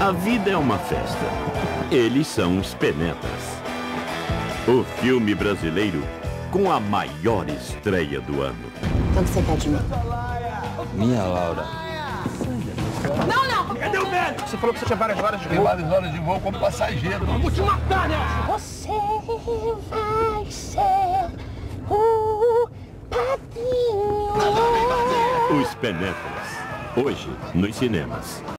A vida é uma festa. Eles são os Penetras. O filme brasileiro com a maior estreia do ano. Então o que você quer de mim? Minha Laura. Não, não! Cadê o velho? Você falou que você tinha várias horas de voo. Tem várias horas de voo como passageiro. Eu vou te matar, né? Você vai ser o padrinho. Os Penetras. Hoje, nos cinemas.